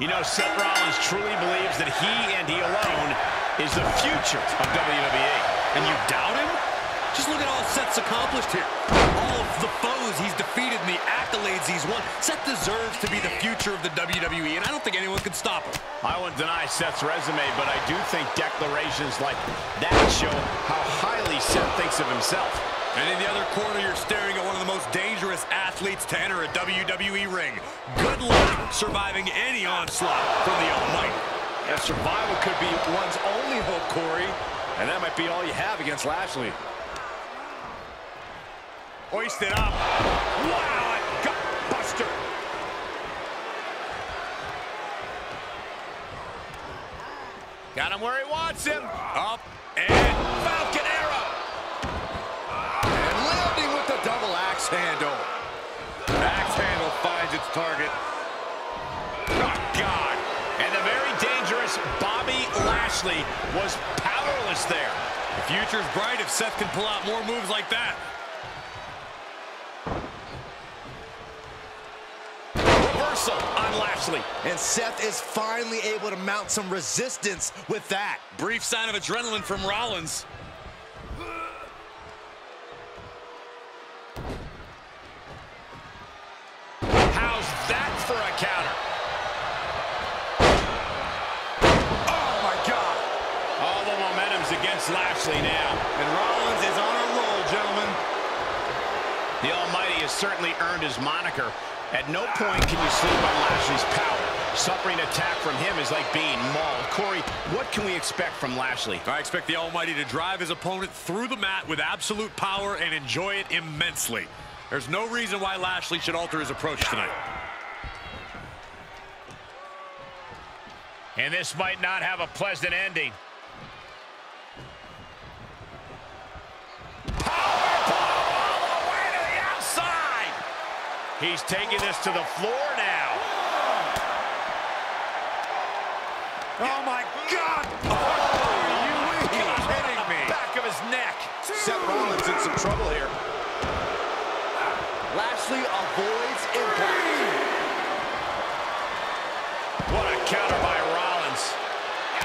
You know, Seth Rollins truly believes that he and he alone is the future of WWE. And you doubt him? Just look at all Seth's accomplished here. All of the foes he's defeated and the accolades he's won. Seth deserves to be the future of the WWE, and I don't think anyone can stop him. I wouldn't deny Seth's resume, but I do think declarations like that show how highly Seth thinks of himself. And in the other corner, you're staring at one of the most dangerous athletes to enter a WWE ring. Good luck surviving any onslaught from the Almighty. Yeah, survival could be one's only hope, Corey. And that might be all you have against Lashley. Hoisted up. Wow, a gut buster. Got him where he wants him. Up and target. Oh, God. And the very dangerous Bobby Lashley was powerless there. The future's bright if Seth can pull out more moves like that. Reversal on Lashley. And Seth is finally able to mount some resistance with that. Brief sign of adrenaline from Rollins. How's that for a counter? Oh, my God. All the momentum's against Lashley now. And Rollins is on a roll, gentlemen. The Almighty has certainly earned his moniker. At no point can you sleep on Lashley's power. Suffering attack from him is like being mauled. Corey, what can we expect from Lashley? I expect the Almighty to drive his opponent through the mat with absolute power and enjoy it immensely. There's no reason why Lashley should alter his approach tonight. And this might not have a pleasant ending. Powerbomb all the way to the outside. He's taking this to the floor now. Oh, my God. Oh, Are you kidding me? Back of his neck. Seth Rollins in some trouble here. Lashley avoids impact. What a counter by Rollins.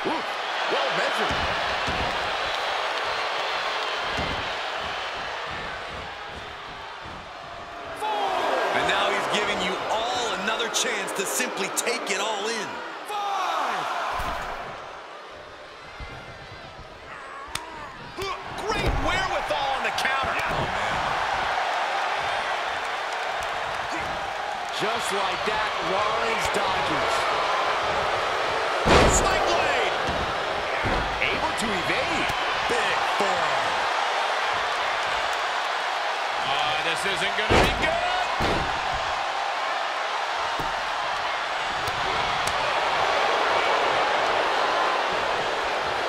Ooh, well measured. And now he's giving you all another chance to simply take it all in. Great wherewithal on the counter. Just like that, Rollins dodges. Sling blade. Able to evade. Big forearm. Uh, this isn't going to be good.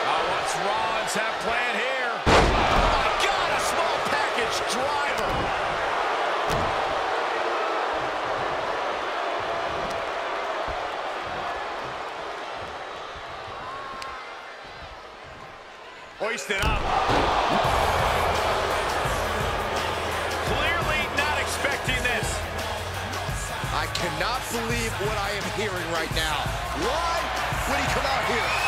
Uh, what's Rollins have planned here? Oh, my God, a small package driver. Hoisted up. Clearly not expecting this. I cannot believe what I am hearing right now. Why would he come out here?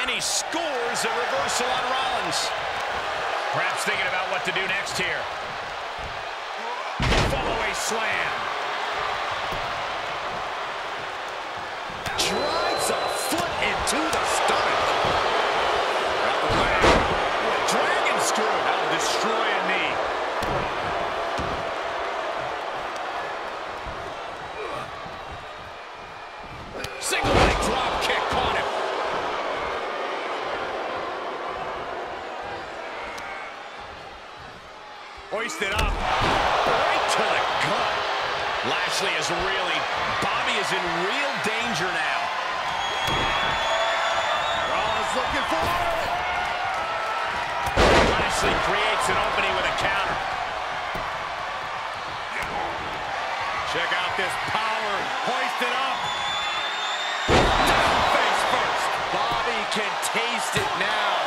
And he scores a reversal on Rollins. Perhaps thinking about what to do next here. Fall-away slam. Hoisted up. Right to the gut. Lashley is really... Bobby is in real danger now. Rollins looking for it. Lashley creates an opening with a counter. Check out this power. Hoisted up. Down face first. Bobby can taste it now.